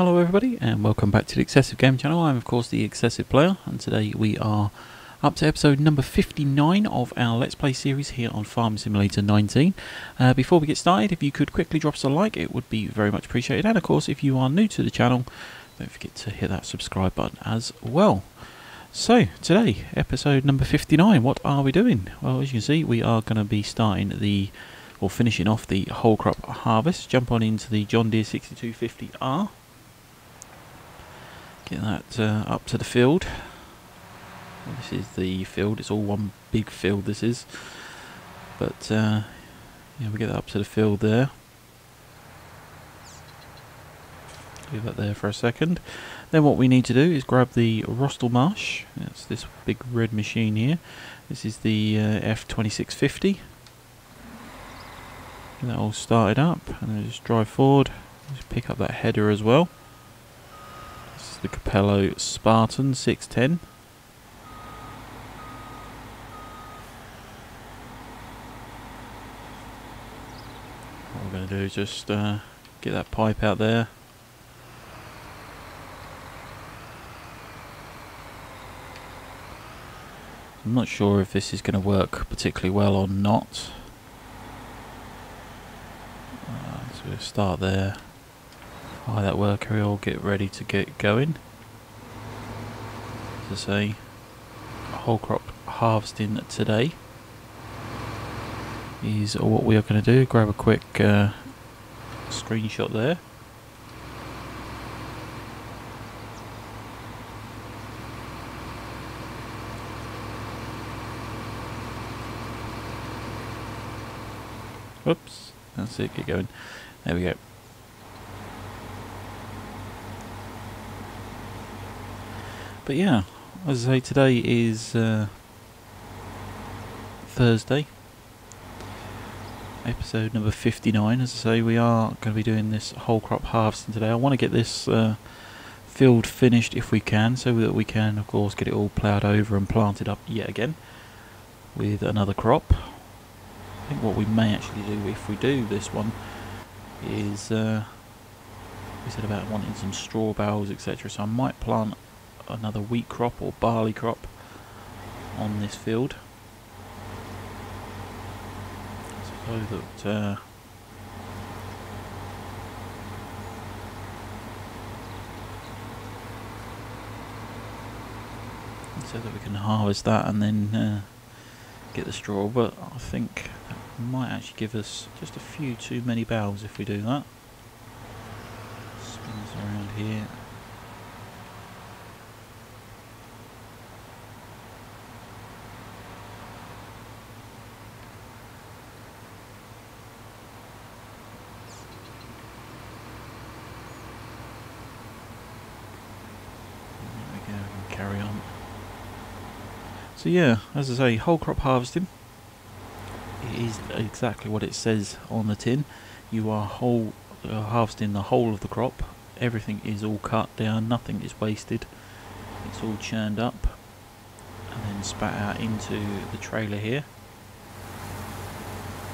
Hello everybody and welcome back to the Xsiv Game Channel. I'm of course the XsivPlayer and today we are up to episode number 59 of our Let's Play series here on Farm Simulator 19. Uh, before we get started, if you could quickly drop us a like, it would be very much appreciated. And of course, if you are new to the channel, don't forget to hit that subscribe button as well. So, today, episode number 59, what are we doing? Well, as you can see, we are going to be starting the, or finishing off the whole crop harvest. Jump on into the John Deere 6250R. Get that uh, up to the field. This is the field. It's all one big field. This is, but uh, yeah, we get that up to the field there. Leave that there for a second. Then what we need to do is grab the Rostselmash. That's this big red machine here. This is the uh, F2650. Get that all started up, and then just drive forward. Just pick up that header as well the Capello Spartan 610. What we're going to do is just uh, get that pipe out there. I'm not sure if this is going to work particularly well or not. Uh, so we'll start there. Fire that worker we all get ready to get going. To say, whole crop harvesting today is what we are going to do. Grab a quick uh, screenshot there. Whoops, that's it, get going. There we go. But yeah, as I say, today is uh, Thursday, episode number 59. As I say, we are going to be doing this whole crop harvesting today. I want to get this uh, field finished if we can, so that we can, of course, get it all ploughed over and planted up yet again with another crop. I think what we may actually do if we do this one is uh, we said about wanting some straw bales, etc. So I might plant another wheat crop or barley crop on this field. So that uh, so that we can harvest that and then uh, get the straw but I think that might actually give us just a few too many bales if we do that spins around here So yeah, as I say, whole crop harvesting is exactly what it says on the tin. You are whole uh, harvesting the whole of the crop. Everything is all cut down, nothing is wasted. It's all churned up and then spat out into the trailer here,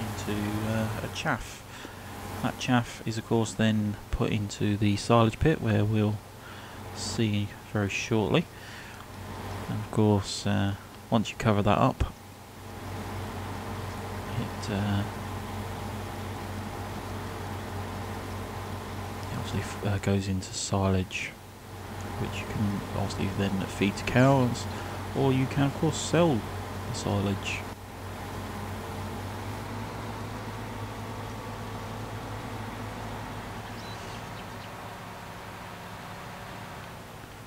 into uh, a chaff. That chaff is of course then put into the silage pit where we'll see very shortly. And of course uh, once you cover that up, it, uh, obviously uh, goes into silage, which you can obviously then feed to cows, or you can of course sell the silage.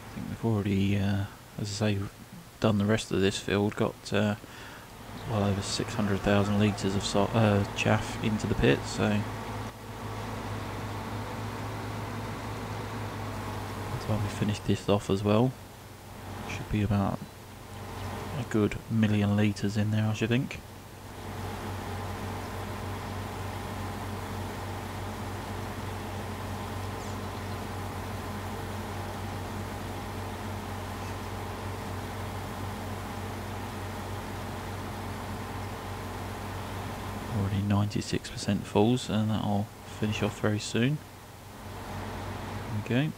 I think we've already, uh, as I say, done the rest of this field, got uh, well over 600,000 litres of so uh, chaff into the pit, so time we finish this off as well, should be about a good million litres in there I should think. Already 96% falls and that'll finish off very soon. Okay.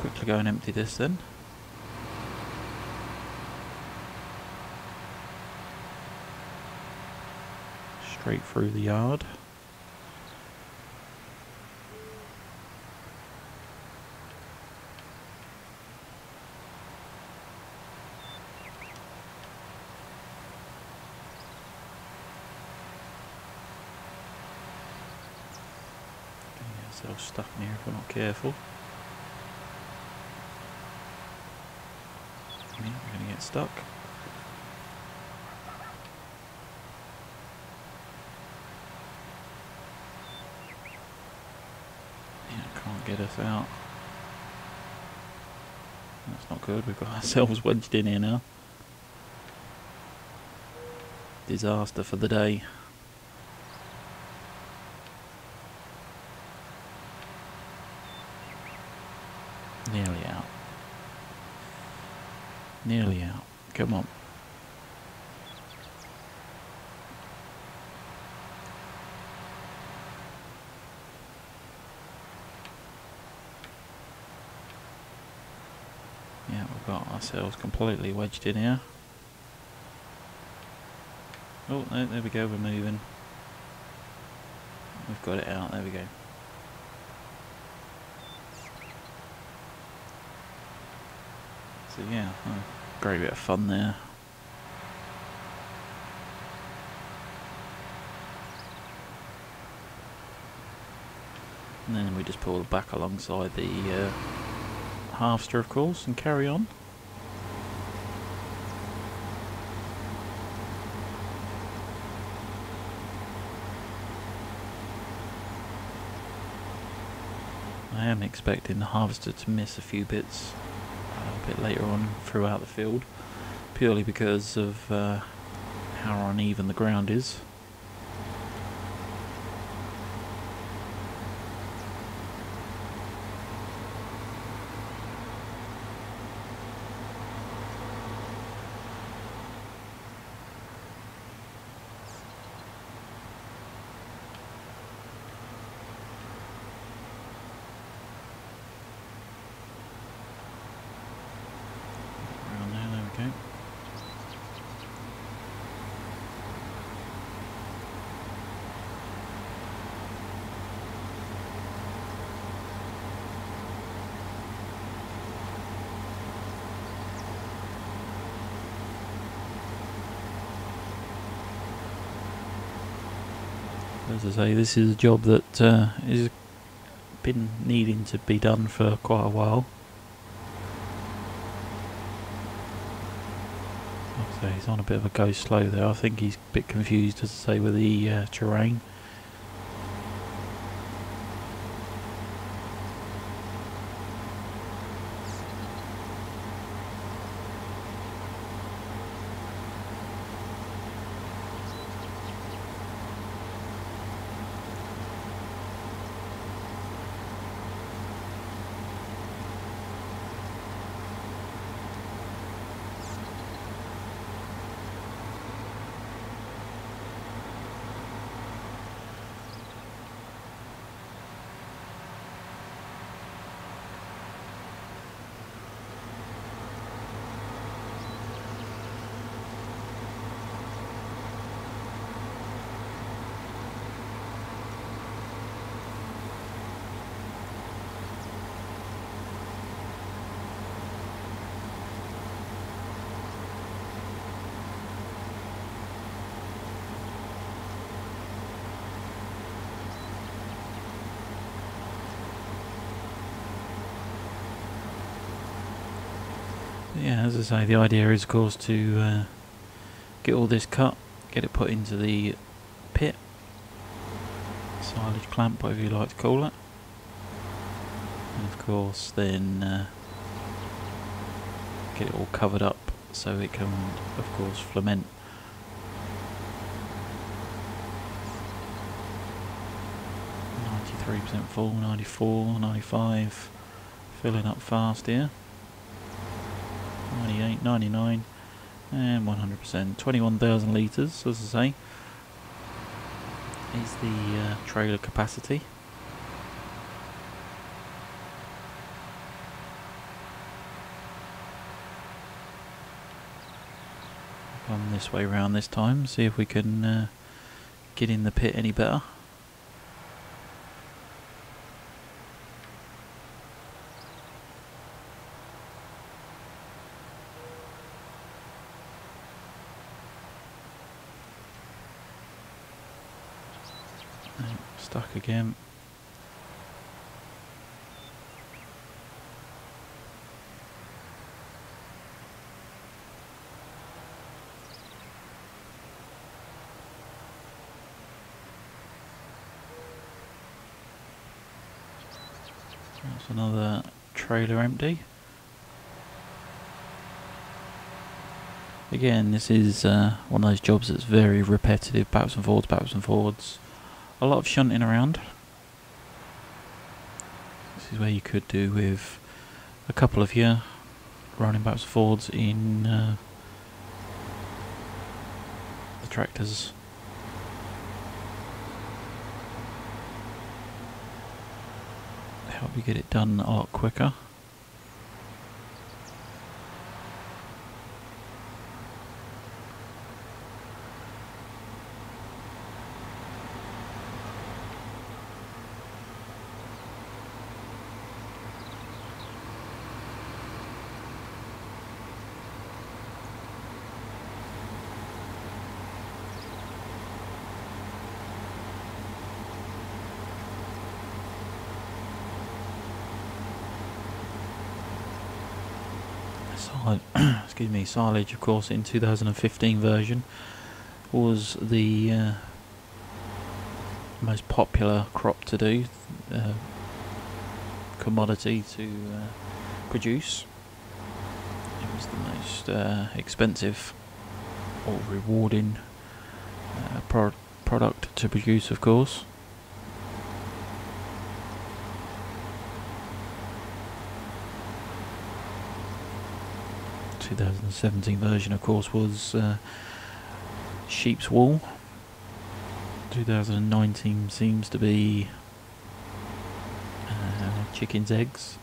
quickly go and empty this then. Straight through the yard. Ourselves stuck in here if we're not careful. We're going to get stuck. Yeah, can't get us out. That's not good. We've got ourselves wedged in here now. Disaster for the day. Nearly out. Nearly out. Come on. Yeah, we've got ourselves completely wedged in here. Oh, there we go, we're moving. We've got it out, there we go. So yeah, uh, great bit of fun there. And then we just pull back alongside the uh, harvester, of course, and carry on. I am expecting the harvester to miss a few bits bit later on throughout the field, purely because of uh, how uneven the ground is. Around there, there we go. As I say, this is a job that uh, has been needing to be done for quite a while. Say, he's on a bit of a go slow there. I think he's a bit confused, as I say, with the uh, terrain. Yeah, as I say, the idea is, of course, to uh, get all this cut, get it put into the pit, silage clamp, whatever you like to call it. And of course, then uh, get it all covered up so it can, of course, ferment. Ninety-three percent full, 94, 95, filling up fast here. 98, 99 and 100%. 21,000 litres, as I say, is the uh, trailer capacity. Come this way around this time, see if we can uh, get in the pit any better. Again. That's another trailer empty. Again, this is uh, one of those jobs that's very repetitive, backwards and forwards, backwards and forwards. A lot of shunting around. This is where you could do with a couple of your running and forwards in uh, the tractors. help you get it done a lot quicker. excuse me, silage, of course, in 2015 version was the uh, most popular crop to do, uh, commodity to uh, produce. It was the most uh, expensive or rewarding uh, pro product to produce, of course. 2017 version, of course, was uh, sheep's wool. 2019 seems to be uh, chicken's eggs.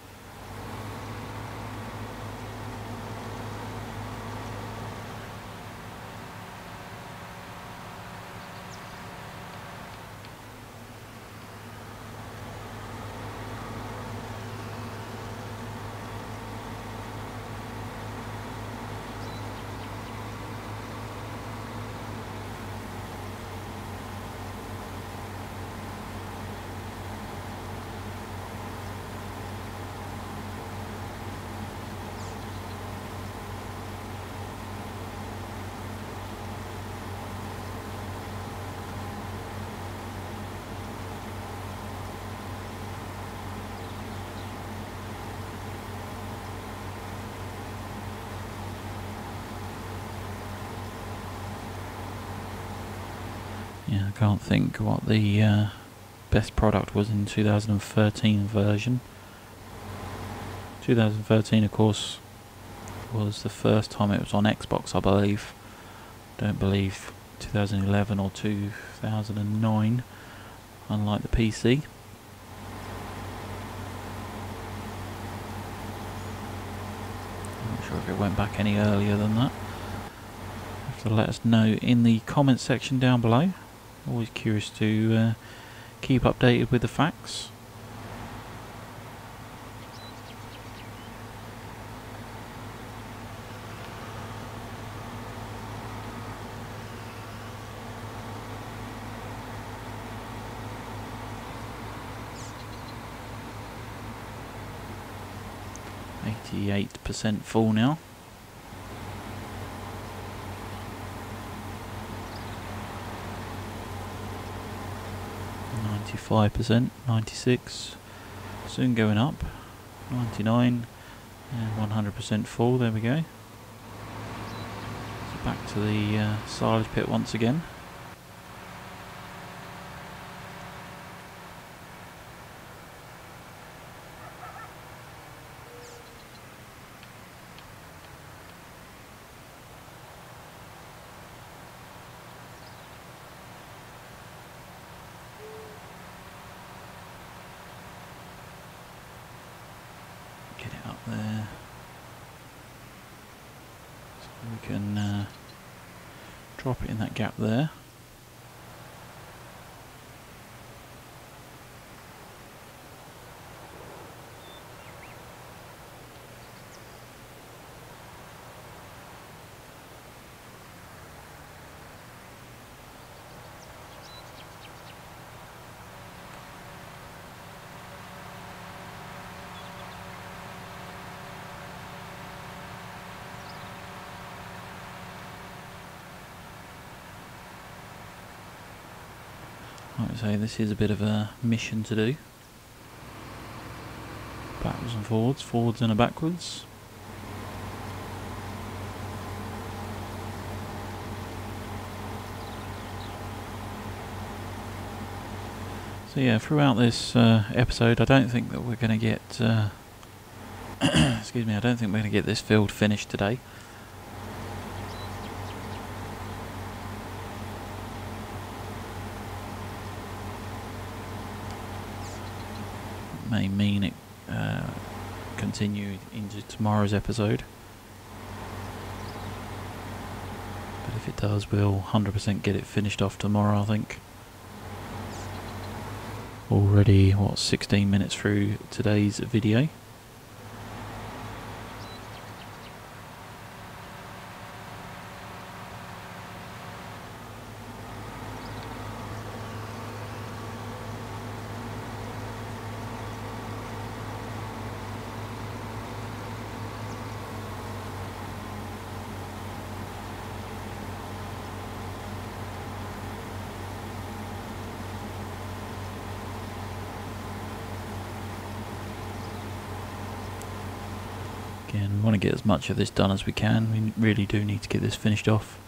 Yeah, I can't think what the uh, best product was in 2013 version. 2013, of course, was the first time it was on Xbox, I believe. Don't believe 2011 or 2009, unlike the PC. I'm not sure if it went back any earlier than that. Have to let us know in the comments section down below. Always curious to uh, keep updated with the facts. Eighty-eight percent full now. 95%, 96, soon going up, 99 and 100% full, there we go. So back to the uh, silage pit once again. There. So we can uh, drop it in that gap there. Like I say, this is a bit of a mission to do. Backwards and forwards, forwards and a backwards. So yeah, throughout this uh, episode, I don't think that we're going to get. Uh, excuse me, I don't think we're going to get this field finished today. may mean it uh, continue into tomorrow's episode. But if it does, we'll 100% get it finished off tomorrow, I think. Already, what, 16 minutes through today's video. Again, we want to get as much of this done as we can. We really do need to get this finished off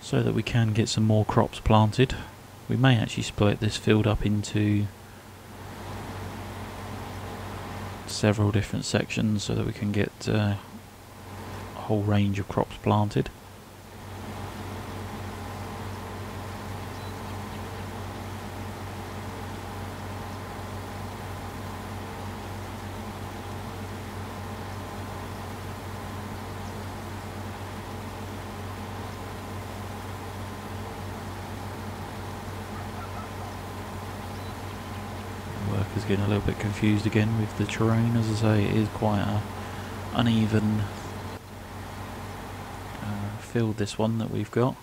so that we can get some more crops planted. We may actually split this field up into several different sections so that we can get uh, a whole range of crops planted. Workers getting a little bit confused again with the terrain. As I say, it is quite a uneven uh, field. This one that we've got.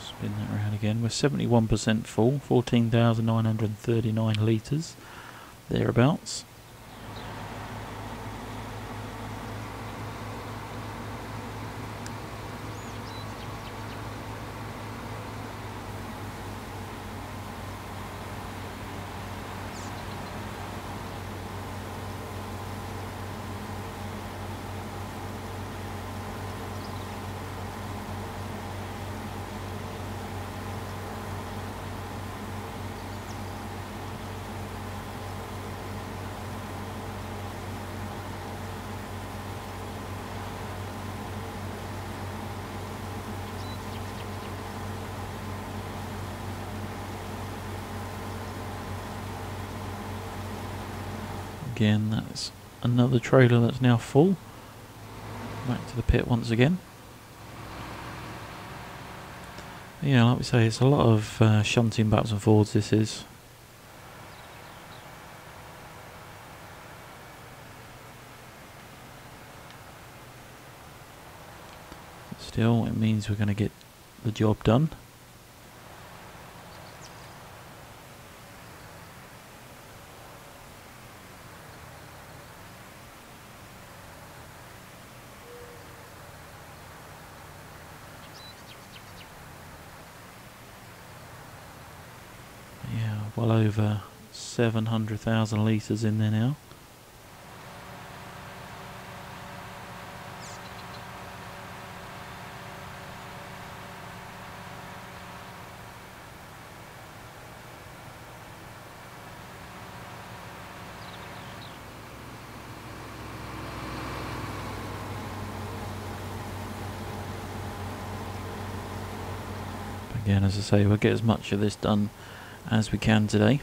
Spin that around again. We're 71% full, 14,939 litres, thereabouts. Again, that's another trailer that's now full. Back to the pit once again. Yeah, like we say, it's a lot of uh, shunting backs and forwards. This is. Still, it means we're going to get the job done. Yeah, well over 700,000 litres in there now. Again, as I say, we'll get as much of this done as we can today.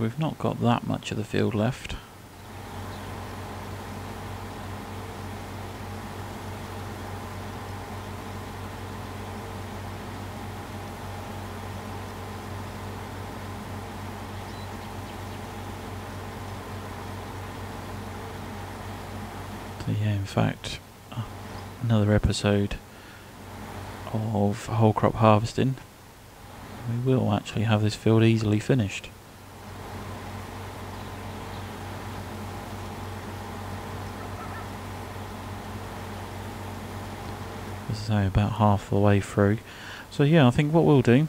We've not got that much of the field left. So yeah, in fact, another episode of whole crop harvesting. We will actually have this field easily finished. As I say, about half the way through. So yeah, I think what we'll do,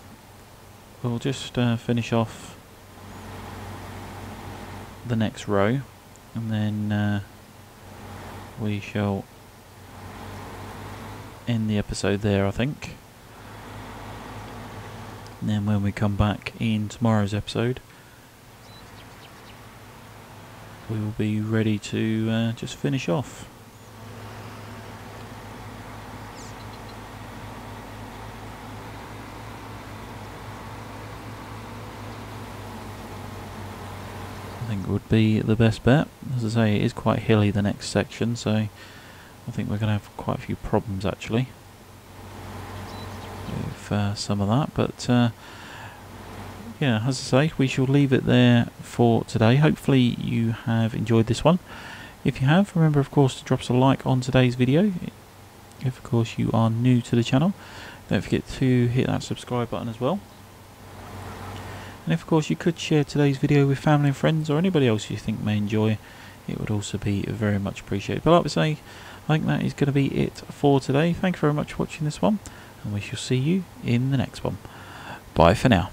we'll just uh, finish off the next row, and then uh, we shall end the episode there, I think. And then when we come back in tomorrow's episode, we will be ready to uh, just finish off. Would be the best bet. As I say, it is quite hilly the next section, so I think we're going to have quite a few problems actually with uh, some of that. But uh, yeah, as I say, we shall leave it there for today. Hopefully you have enjoyed this one. If you have, remember of course to drop us a like on today's video. If of course you are new to the channel, don't forget to hit that subscribe button as well. And if of course you could share today's video with family and friends or anybody else you think may enjoy, it would also be very much appreciated. But like we say, I think that is going to be it for today. Thank you very much for watching this one, and we shall see you in the next one. Bye for now.